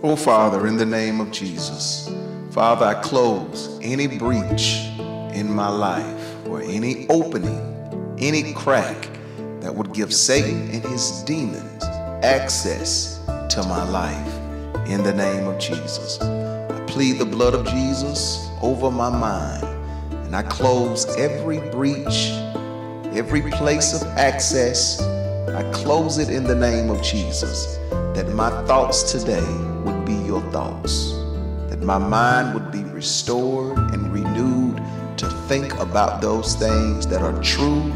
Oh, Father, in the name of Jesus, Father, I close any breach in my life or any opening, any crack that would give Satan and his demons access to my life in the name of Jesus. I plead the blood of Jesus over my mind and I close every breach, every place of access. I close it in the name of Jesus that my thoughts today be your thoughts, that my mind would be restored and renewed to think about those things that are true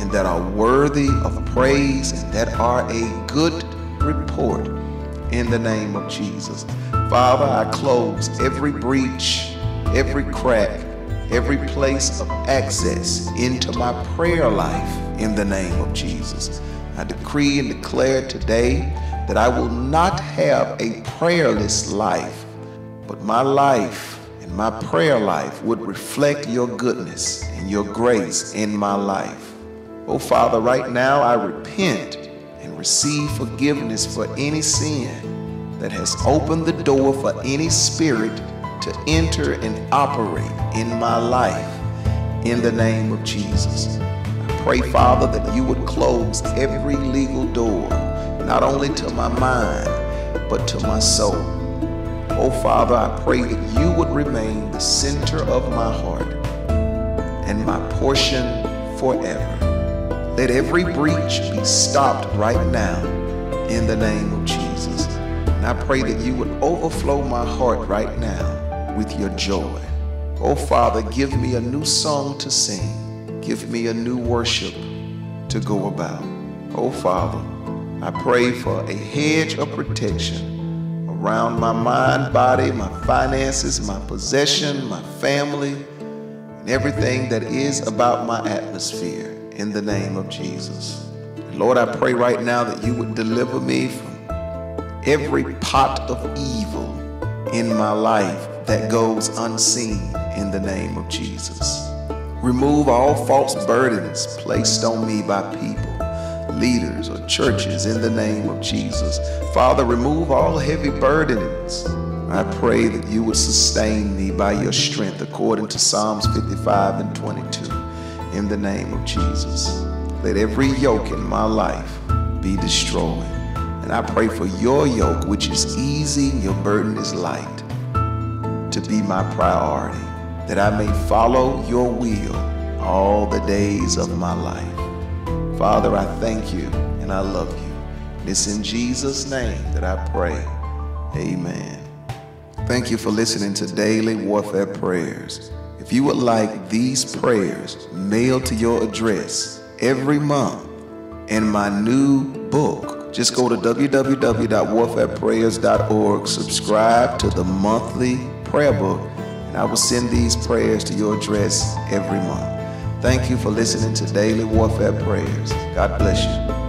and that are worthy of praise and that are a good report in the name of Jesus. Father, I close every breach, every crack, every place of access into my prayer life in the name of Jesus. I decree and declare today that I will not have a prayerless life, but my life and my prayer life would reflect your goodness and your grace in my life. Oh, Father, right now I repent and receive forgiveness for any sin that has opened the door for any spirit to enter and operate in my life in the name of Jesus. I pray, Father, that you would close every legal door, not only to my mind, but to my soul. Oh, Father, I pray that you would remain the center of my heart and my portion forever. Let every breach be stopped right now in the name of Jesus. And I pray that you would overflow my heart right now with your joy. Oh, Father, give me a new song to sing. Give me a new worship to go about. Oh, Father, I pray for a hedge of protection around my mind, body, my finances, my possession, my family, and everything that is about my atmosphere in the name of Jesus. Lord, I pray right now that you would deliver me from every pot of evil in my life that goes unseen in the name of Jesus. Remove all false burdens placed on me by people, leaders, or churches in the name of Jesus. Father, remove all heavy burdens. I pray that you would sustain me by your strength according to Psalms 55 and 22 in the name of Jesus. Let every yoke in my life be destroyed. And I pray for your yoke, which is easy your burden is light, to be my priority, that I may follow your will all the days of my life. Father, I thank you and I love you. It's in Jesus' name that I pray. Amen. Thank you for listening to Daily Warfare Prayers. If you would like these prayers mailed to your address every month and my new book, just go to www.warfareprayers.org, subscribe to the monthly prayer book, and I will send these prayers to your address every month. Thank you for listening to Daily Warfare Prayers. God bless you.